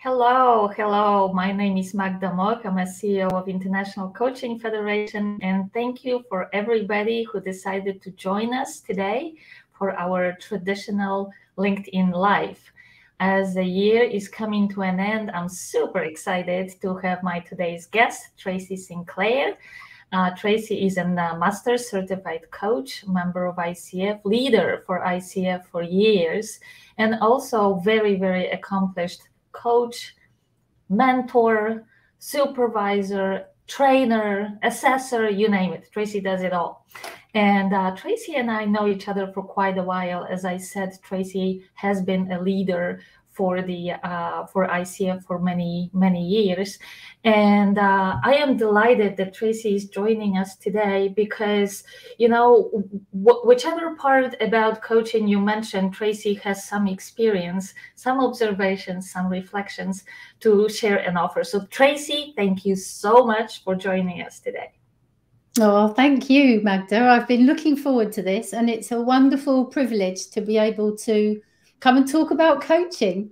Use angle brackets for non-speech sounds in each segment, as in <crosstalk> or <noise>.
Hello, hello. My name is Magda Mook. I'm a CEO of International Coaching Federation, and thank you for everybody who decided to join us today for our traditional LinkedIn Live. As the year is coming to an end, I'm super excited to have my today's guest, Tracy Sinclair. Uh, Tracy is a uh, master certified coach, member of ICF, leader for ICF for years, and also very, very accomplished coach, mentor, supervisor, trainer, assessor, you name it. Tracy does it all. And uh, Tracy and I know each other for quite a while. As I said, Tracy has been a leader for the uh, for ICF for many many years, and uh, I am delighted that Tracy is joining us today because you know wh- whichever part about coaching you mentioned, Tracy has some experience, some observations, some reflections to share and offer. So Tracy, thank you so much for joining us today. Oh, thank you, Magda. I've been looking forward to this, and it's a wonderful privilege to be able to come and talk about coaching.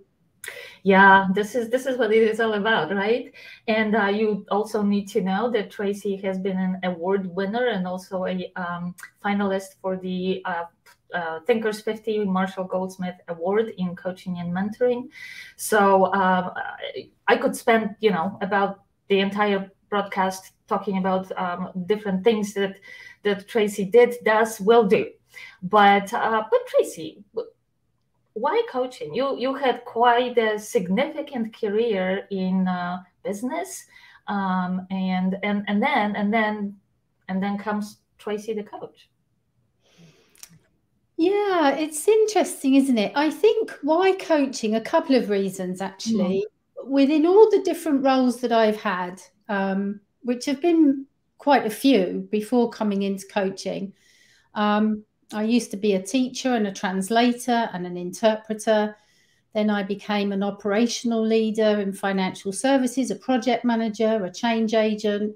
Yeah this is this is what it is all about right? And uh, you also need to know that tracy has been an award winner and also a um, finalist for the uh, uh, thinkers 50 marshall goldsmith award in coaching and mentoring. So um, i could spend you know about the entire broadcast talking about um, different things that that tracy did does will do. But uh, but tracy why coaching? You you had quite a significant career in uh, business, um, and and and then and then and then comes Tracy the coach. Yeah, it's interesting, isn't it? I think why coaching? A couple of reasons actually. Mm. Within all the different roles that I've had, um, which have been quite a few before coming into coaching. Um, I used to be a teacher and a translator and an interpreter. Then I became an operational leader in financial services, a project manager, a change agent.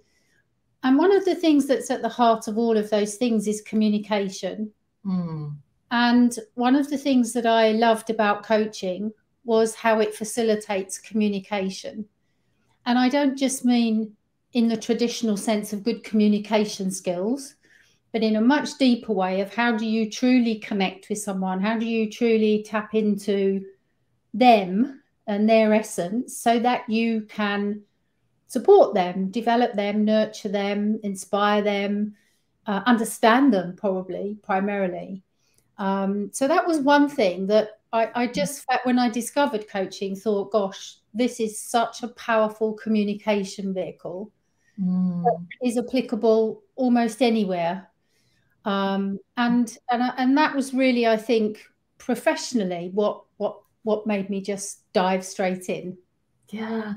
And one of the things that's at the heart of all of those things is communication. Mm. And one of the things that I loved about coaching was how it facilitates communication. And I don't just mean in the traditional sense of good communication skills, but in a much deeper way of how do you truly connect with someone? How do you truly tap into them and their essence so that you can support them, develop them, nurture them, inspire them, uh, understand them, probably primarily. Um, so that was one thing that I, I just, when I discovered coaching, thought, gosh, this is such a powerful communication vehicle. Mm. is applicable almost anywhere um, and and and that was really, I think, professionally what what what made me just dive straight in. Yeah,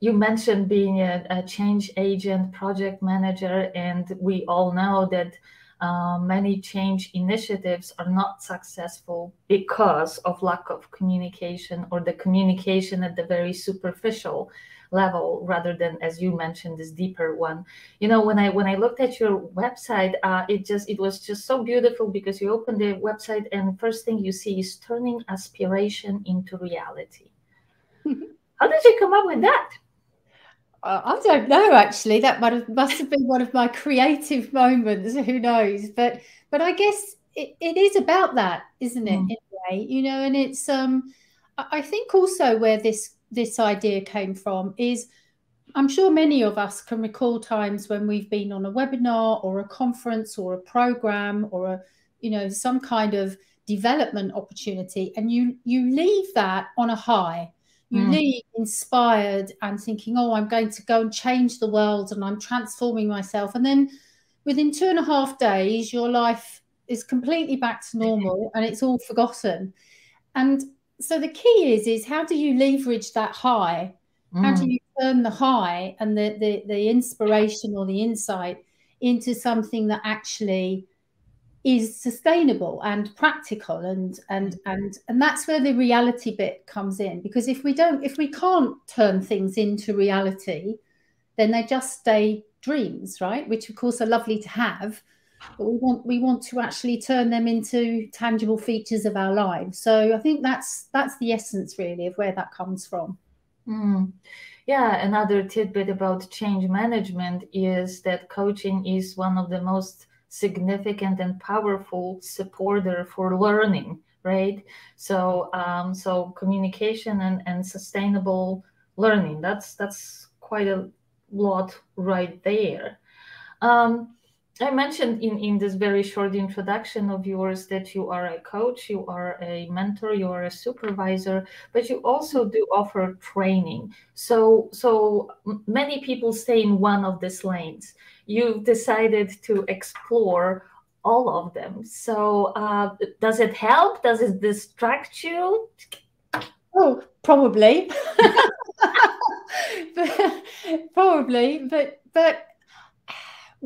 you mentioned being a, a change agent, project manager, and we all know that. Uh, many change initiatives are not successful because of lack of communication or the communication at the very superficial level rather than as you mentioned this deeper one you know when i when i looked at your website uh, it just it was just so beautiful because you open the website and first thing you see is turning aspiration into reality <laughs> how did you come up with that uh, I don't know actually. That might have, must have been one of my creative moments. <laughs> Who knows? But but I guess it, it is about that, isn't it? Mm. Anyway, you know, and it's um I think also where this this idea came from is I'm sure many of us can recall times when we've been on a webinar or a conference or a program or a you know some kind of development opportunity and you you leave that on a high you mm. leave inspired and thinking oh i'm going to go and change the world and i'm transforming myself and then within two and a half days your life is completely back to <laughs> normal and it's all forgotten and so the key is is how do you leverage that high? Mm. How do mm. you turn the high and the, the the inspiration or the insight into something that actually is sustainable and practical and and mm. and and that's where the reality bit comes in because if we don't if we can't turn things into reality then they just stay dreams right which of course are lovely to have but we want we want to actually turn them into tangible features of our lives so i think that's that's the essence really of where that comes from Mm. Yeah, another tidbit about change management is that coaching is one of the most significant and powerful supporter for learning, right? So, um, so communication and, and sustainable learning. That's that's quite a lot right there. Um, I mentioned in, in this very short introduction of yours that you are a coach, you are a mentor, you are a supervisor, but you also do offer training. So, so many people stay in one of these lanes. You've decided to explore all of them. So, uh, does it help? Does it distract you? Oh, probably. <laughs> probably, but but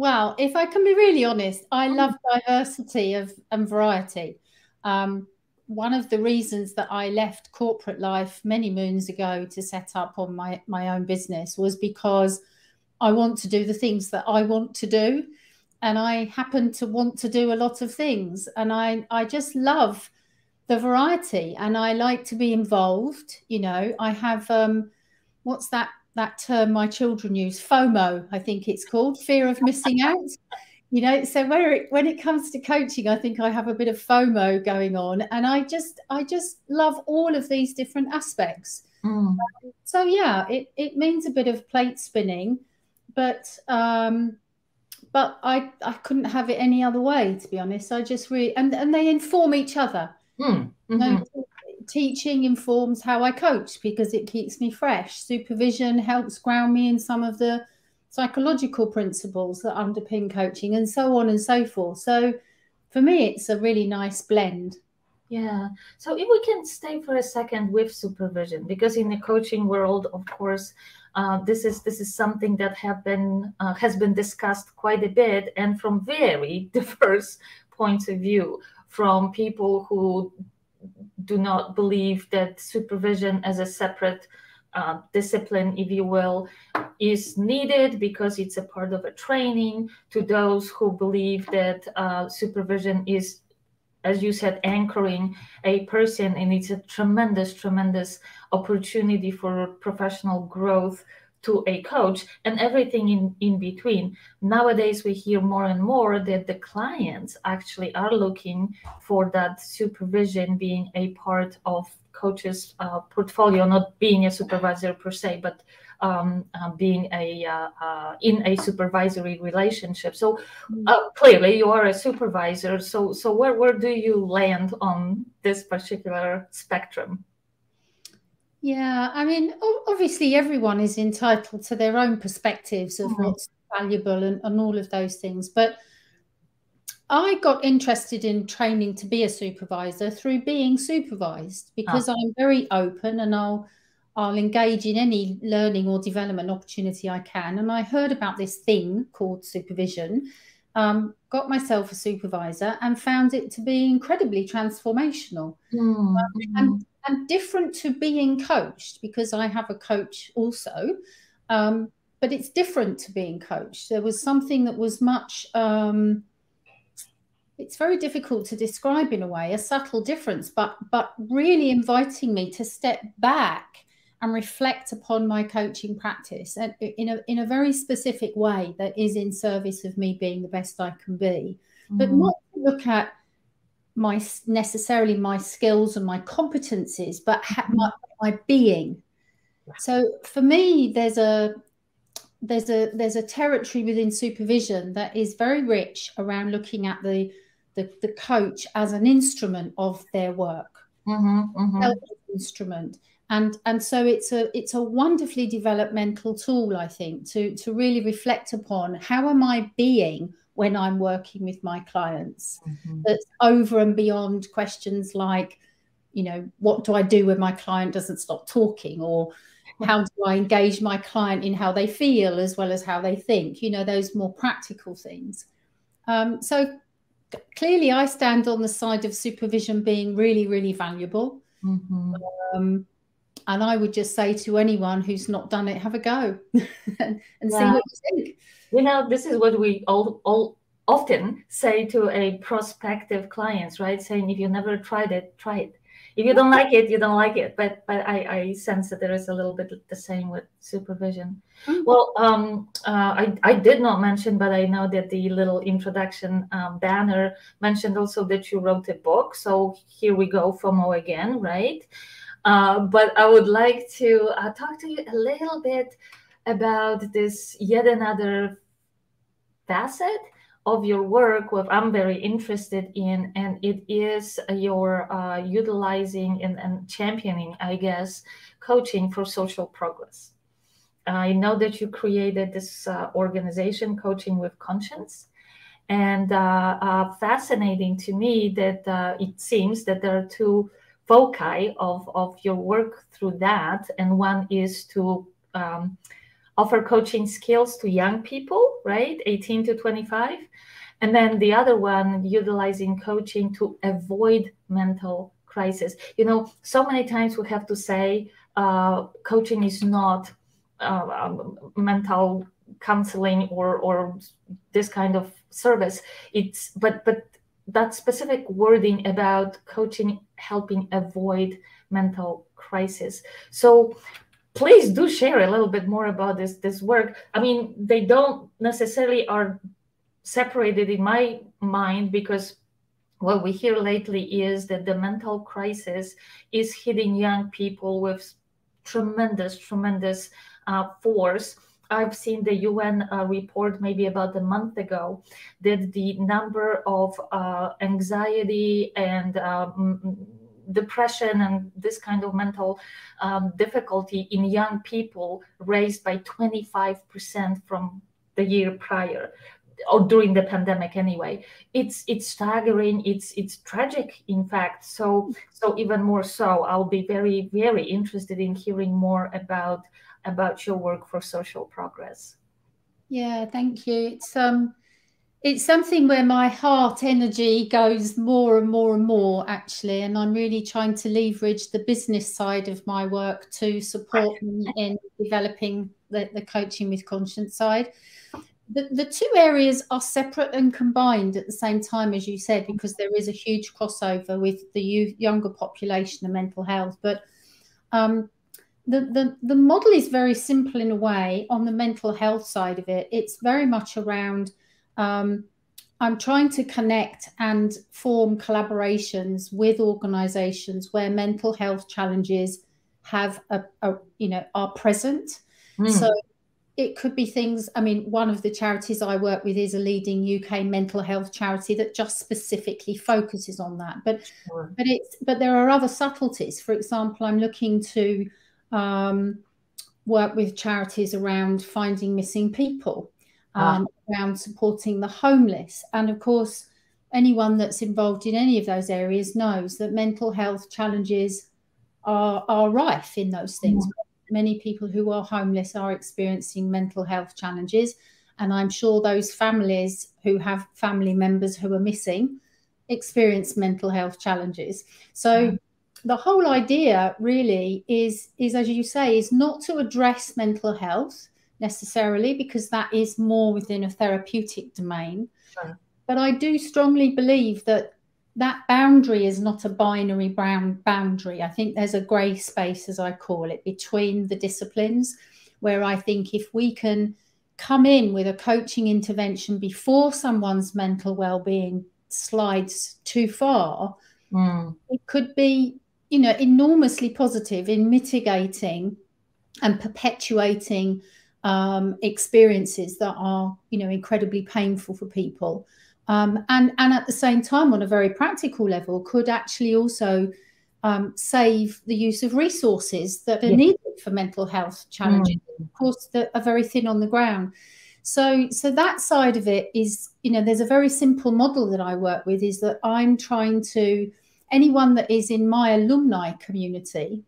well, if I can be really honest, I mm. love diversity of and variety. Um, one of the reasons that I left corporate life many moons ago to set up on my my own business was because I want to do the things that I want to do, and I happen to want to do a lot of things, and I I just love the variety, and I like to be involved. You know, I have um, what's that that term my children use FOMO, I think it's called, fear of missing out. You know, so where it, when it comes to coaching, I think I have a bit of FOMO going on, and I just I just love all of these different aspects. Mm. so yeah, it it means a bit of plate spinning, but um, but I I couldn't have it any other way to be honest. I just really and and they inform each other. Mm. Mm-hmm teaching informs how I coach because it keeps me fresh. Supervision helps ground me in some of the psychological principles that underpin coaching and so on and so forth. So for me, it's a really nice blend. Yeah. So if we can stay for a second with supervision, because in the coaching world, of course, uh, this is this is something that have been uh, has been discussed quite a bit, and from very <laughs> diverse points of view, from people who do not believe that supervision as a separate uh, discipline, if you will, is needed because it's a part of a training, to those who believe that uh, supervision is, as you said, anchoring a person, and it's a tremendous, tremendous opportunity for professional growth to a coach and everything in, in between. Nowadays, we hear more and more that the clients actually are looking for that supervision being a part of coach's uh, portfolio, not being a supervisor per se, but um, uh, being a uh, uh in a supervisory relationship. So mm. uh, clearly, you are a supervisor. So so where where do you land on this particular spectrum? Yeah, I mean, obviously, everyone is entitled to their own perspectives of mm-hmm. what's valuable and, and all of those things. But I got interested in training to be a supervisor through being supervised because ah. I'm very open and I'll I'll engage in any learning or development opportunity I can. And I heard about this thing called supervision, um, got myself a supervisor, and found it to be incredibly transformational. Mm-hmm. Um, and and different to being coached because I have a coach also. Um, but it's different to being coached. There was something that was much, um, it's very difficult to describe in a way, a subtle difference, but but really inviting me to step back and reflect upon my coaching practice and in a in a very specific way that is in service of me being the best I can be. Mm. But not look at my necessarily my skills and my competencies, but mm-hmm. my, my being. So for me, there's a there's a there's a territory within supervision that is very rich around looking at the the, the coach as an instrument of their work, mm-hmm, mm-hmm. instrument, and and so it's a it's a wonderfully developmental tool, I think, to to really reflect upon how am I being when I'm working with my clients. Mm-hmm. That's over and beyond questions like, you know, what do I do when my client doesn't stop talking? Or how do I engage my client in how they feel as well as how they think? You know, those more practical things. Um, so clearly, I stand on the side of supervision being really, really valuable. Mm-hmm. Um, and I would just say to anyone who's not done it, have a go <laughs> and, and yeah. see what you think you know this is what we all, all often say to a prospective clients right saying if you never tried it try it if you don't like it, you don't like it. But but I, I sense that there is a little bit the same with supervision. Mm-hmm. Well, um, uh, I I did not mention, but I know that the little introduction um, banner mentioned also that you wrote a book. So here we go, FOMO again, right? Uh, but I would like to uh, talk to you a little bit about this yet another facet of your work what i'm very interested in and it is your uh, utilizing and, and, championing i guess coaching for social progress. I know that you created this uh, organization coaching with conscience and uh, uh fascinating to me that uh, it seems that there are two foci of, of your work through that and one is to um, offer coaching skills to young people, right? 18 to 25. And then the other one, utilizing coaching to avoid mental crisis. You know, so many times we have to say uh, coaching is not uh, um, mental counseling or or this kind of service. It's but but that specific wording about coaching helping avoid mental crisis. So please do share a little bit more about this this work i mean they don't necessarily are separated in my mind because what we hear lately is that the mental crisis is hitting young people with tremendous tremendous uh, force I've seen the UN uh, report maybe about a month ago that the number of uh, anxiety and um, depression and this kind of mental um, difficulty in young people raised by 25% from the year prior or during the pandemic anyway. It's it's staggering. It's it's tragic in fact. So so even more so i'll be very very interested in hearing more about about your work for social progress. Yeah thank you. It's um it's something where my heart energy goes more and more and more actually and i'm really trying to leverage the business side of my work to support me in developing the, the coaching with conscience side. The, the two areas are separate and combined at the same time as you said because there is a huge crossover with the youth, younger population and mental health but um, the, the, the model is very simple in a way on the mental health side of it it's very much around um, I'm trying to connect and form collaborations with organizations where mental health challenges have a, a you know are present. Mm. So it could be things i mean one of the charities i work with is a leading uk mental health charity that just specifically focuses on that but sure. but it's but there are other subtleties for example i'm looking to um, work with charities around finding missing people Ah. um, around supporting the homeless. And of course, anyone that's involved in any of those areas knows that mental health challenges are, are rife in those things. Mm. Many people who are homeless are experiencing mental health challenges. And I'm sure those families who have family members who are missing experience mental health challenges. So, mm. The whole idea really is, is, as you say, is not to address mental health necessarily because that is more within a therapeutic domain. Sure. But I do strongly believe that that boundary is not a binary brown boundary. I think there's a grey space, as I call it, between the disciplines, where I think if we can come in with a coaching intervention before someone's mental well-being slides too far, mm. it could be, you know, enormously positive in mitigating and perpetuating um, experiences that are, you know, incredibly painful for people. Um, and, and at the same time, on a very practical level, could actually also um, save the use of resources that are yeah. needed for mental health challenges, mm. of course, that are very thin on the ground. So, so that side of it is, you know, there's a very simple model that I work with is that I'm trying to anyone that is in my alumni community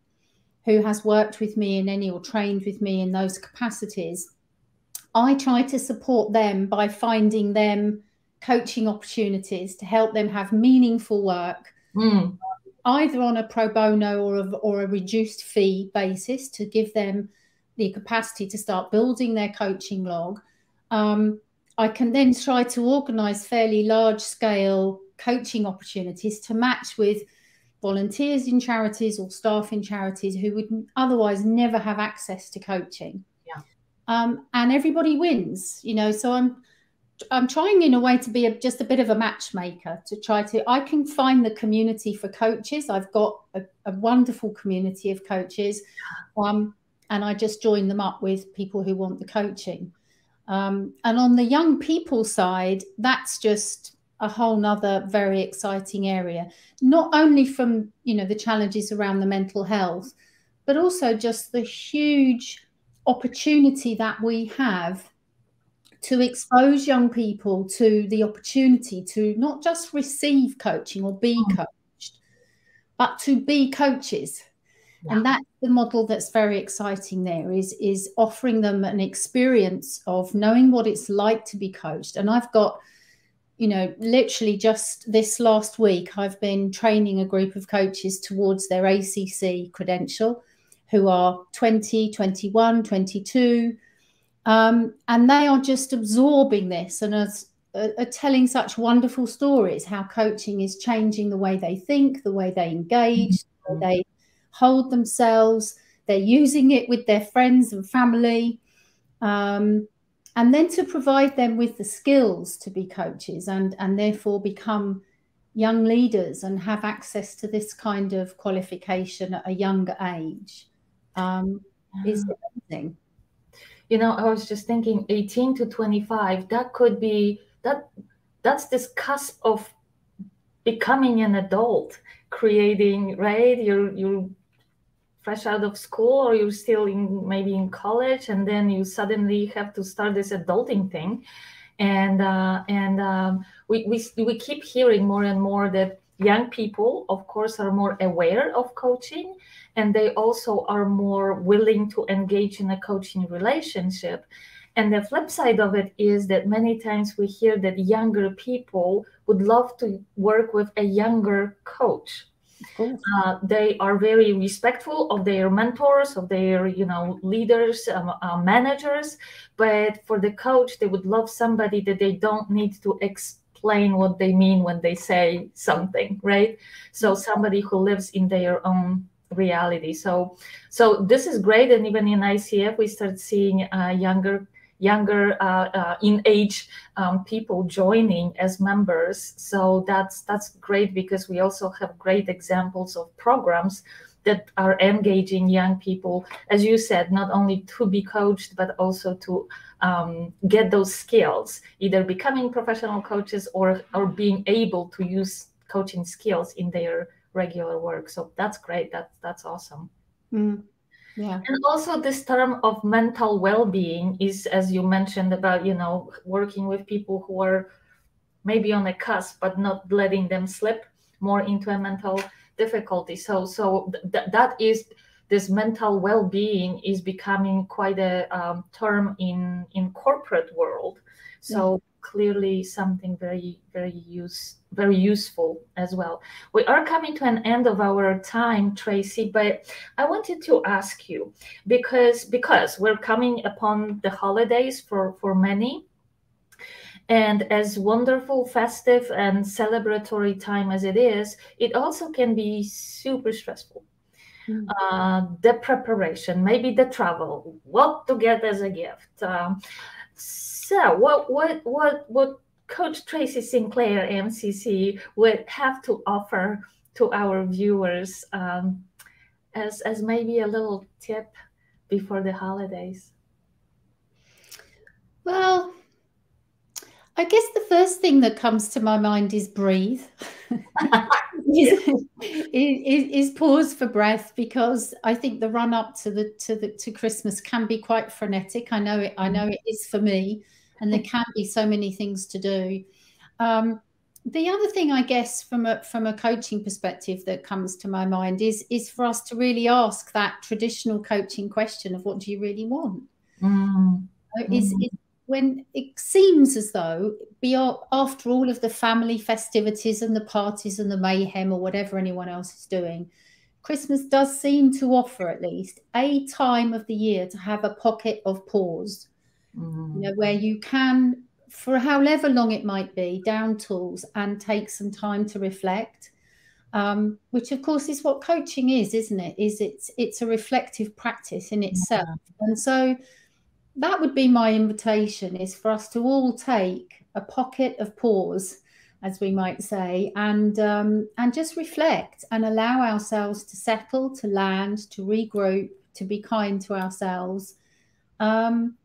who has worked with me in any or trained with me in those capacities, I try to support them by finding them coaching opportunities to help them have meaningful work, mm. either on a pro bono or a, or a reduced fee basis to give them the capacity to start building their coaching log. Um, I can then try to organize fairly large scale coaching opportunities to match with volunteers in charities or staff in charities who would otherwise never have access to coaching. Yeah. Um, and everybody wins, you know. So I'm I'm trying in a way to be a, just a bit of a matchmaker to try to I can find the community for coaches. I've got a, a wonderful community of coaches, um, and I just join them up with people who want the coaching. Um, and on the young people side, that's just a whole nother very exciting area. Not only from you know the challenges around the mental health, but also just the huge opportunity that we have to expose young people to the opportunity to not just receive coaching or be mm. coached, but to be coaches. Yeah. And that's the model that's very exciting there is, is offering them an experience of knowing what it's like to be coached. And I've got, you know, literally just this last week, I've been training a group of coaches towards their ACC credential who are 20, 21, 22 um, and they are just absorbing this and are, are, telling such wonderful stories how coaching is changing the way they think, the way they engage, the way they hold themselves. They're using it with their friends and family. Um, and then to provide them with the skills to be coaches and, and therefore become young leaders and have access to this kind of qualification at a younger age um, is amazing. You know i was just thinking 18 to 25 that could be that that's this cusp of becoming an adult creating right? You're you're fresh out of school or you're still in maybe in college and then you suddenly have to start this adulting thing. And uh, and um, we, we we keep hearing more and more that young people of course are more aware of coaching and they also are more willing to engage in a coaching relationship. And the flip side of it is that many times we hear that younger people would love to work with a younger coach uh, they are very respectful of their mentors of their you know leaders um, uh, managers but for the coach they would love somebody that they don't need to explain what they mean when they say something right? So somebody who lives in their own reality. So, so this is great, and even in ICF, we start seeing uh, younger younger uh, uh, in age um, people joining as members so that's that's great because we also have great examples of programs that are engaging young people as you said not only to be coached but also to um, get those skills either becoming professional coaches or or being able to use coaching skills in their regular work. So that's great. That's that's awesome. Mm. Yeah. And also this term of mental well-being is, as you mentioned, about you know working with people who are maybe on a cusp, but not letting them slip more into a mental difficulty. So so th- that is this mental well-being is becoming quite a um, term in in corporate world. So clearly something very very use very useful as well. We are coming to an end of our time tracy but i wanted to ask you because because we're coming upon the holidays for for many and as wonderful festive and celebratory time as it is it also can be super stressful. Mm-hmm. Uh, the preparation, maybe the travel, what to get as a gift, um, so, what what what what Coach Tracy Sinclair MCC would have to offer to our viewers um, as as maybe a little tip before the holidays? Well, I guess the first thing that comes to my mind is breathe. <laughs> <laughs> is, is, is, pause for breath because I think the run up to the to the to Christmas can be quite frenetic. I know it. I know it is for me and there can be so many things to do. Um, the other thing, I guess, from a from a coaching perspective that comes to my mind is is for us to really ask that traditional coaching question of what do you really want? Mm. Is, is when it seems as though beyond after all of the family festivities and the parties and the mayhem or whatever anyone else is doing, Christmas does seem to offer at least a time of the year to have a pocket of pause mm. you know, where you can, for however long it might be, down tools and take some time to reflect. um, which of course is what coaching is, isn't it? Is it's it's a reflective practice in itself, yeah. and so that would be my invitation: is for us to all take a pocket of pause, as we might say, and um, and just reflect and allow ourselves to settle, to land, to regroup, to be kind to ourselves. Um,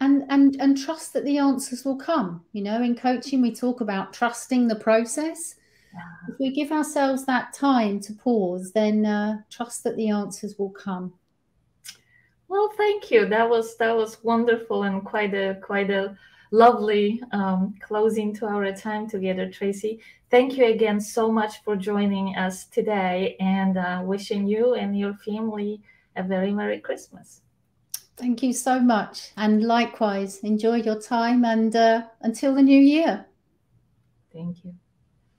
and and and trust that the answers will come you know in coaching we talk about trusting the process if we give ourselves that time to pause, then uh, trust that the answers will come. Well, thank you. That was that was wonderful and quite a quite a lovely um, closing to our time together, Tracy. Thank you again so much for joining us today, and uh, wishing you and your family a very merry Christmas. Thank you so much, and likewise, enjoy your time, and uh, until the new year. Thank you.